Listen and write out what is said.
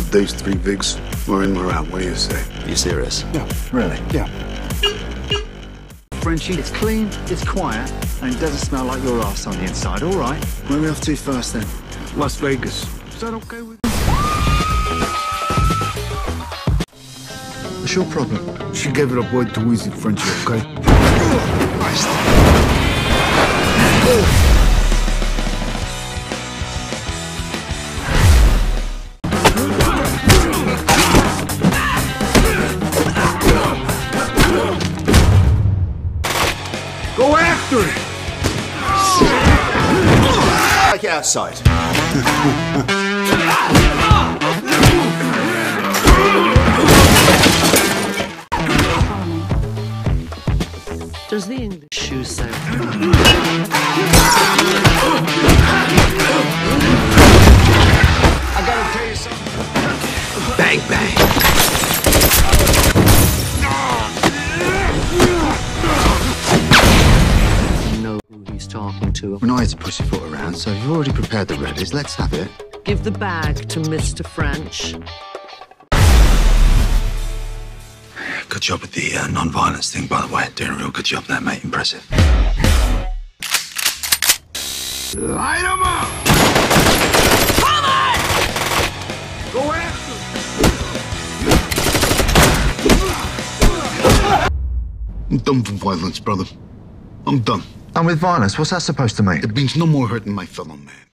these three Vigs. We're in, we're out. What do you say? You serious? Yeah, really? Yeah. Frenchie, it's clean, it's quiet, and it doesn't smell like your ass on the inside. All right. Where are we off to first then? Las Vegas. Is that okay with you? What's your problem? She gave it up way too easy, Frenchie, okay? Oh, Go after it! Take it outside. Does the English shoe so? Bang, bang. He's talking to. We're not here to pussyfoot around, so you've already prepared the reddies, let's have it. Give the bag to Mr. French. Good job with the uh, non-violence thing, by the way. Doing a real good job there, mate. Impressive. Light Light 'em up! Go after it! I'm done with violence, brother. I'm done. And with violence, what's that supposed to mean? It means no more hurting my fellow man.